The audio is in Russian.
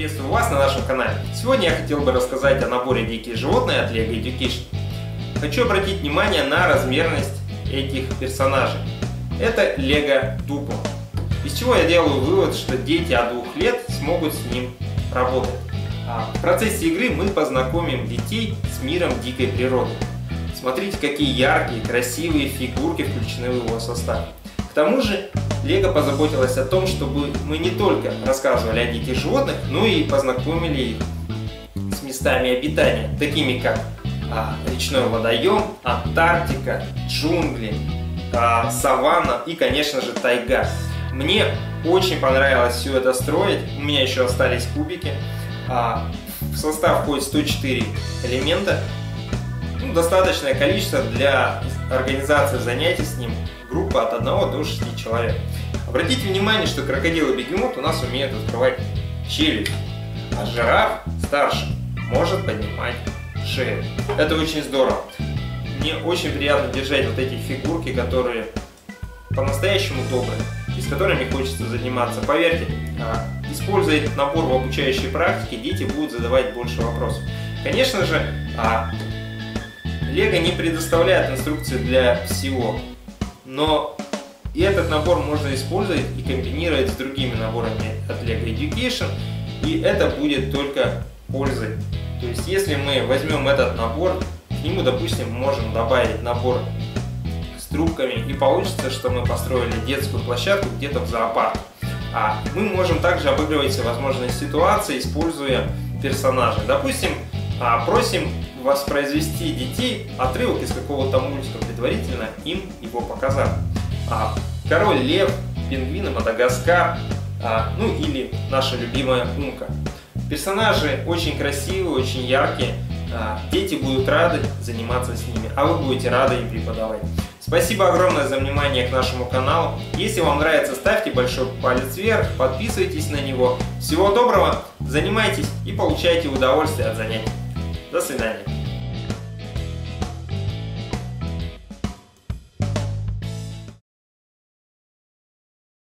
приветствую вас на нашем канале. Сегодня я хотел бы рассказать о наборе «Дикие животные» от LEGO Education. Хочу обратить внимание на размерность этих персонажей. Это LEGO Duplo. Из чего я делаю вывод, что дети от двух лет смогут с ним работать. А в процессе игры мы познакомим детей с миром дикой природы. Смотрите, какие яркие, красивые фигурки включены в его состав. Тому же Лего позаботилась о том, чтобы мы не только рассказывали о диких животных, но и познакомили их с местами обитания, такими как а, речной водоем, Антарктика, джунгли, а, саванна и, конечно же, тайга. Мне очень понравилось все это строить, у меня еще остались кубики. А, в состав входит 104 элемента, ну, достаточное количество для организации занятий с ним группа от 1 до 6 человек. Обратите внимание, что крокодил и бегемот у нас умеют открывать челюсть, а жираф старше может поднимать шею. Это очень здорово. Мне очень приятно держать вот эти фигурки, которые по-настоящему добрые и с которыми хочется заниматься. Поверьте, а, используя этот набор в обучающей практике, дети будут задавать больше вопросов. Конечно же, а, Лего не предоставляет инструкции для всего, но и этот набор можно использовать и комбинировать с другими наборами от LEGO Education, и это будет только пользой. То есть, если мы возьмем этот набор, к нему, допустим, можем добавить набор с трубками, и получится, что мы построили детскую площадку где-то в зоопарке. А мы можем также обыгрывать всевозможные ситуации, используя персонажей. Допустим, а, просим воспроизвести детей отрывок из какого-то мультика, предварительно им его показав. А, Король Лев, Пингвины, Мадагаскар, а, ну или наша любимая Умка. Персонажи очень красивые, очень яркие, а, дети будут рады заниматься с ними, а вы будете рады им преподавать. Спасибо огромное за внимание к нашему каналу. Если вам нравится, ставьте большой палец вверх, подписывайтесь на него. Всего доброго, занимайтесь и получайте удовольствие от занятий. do cidade.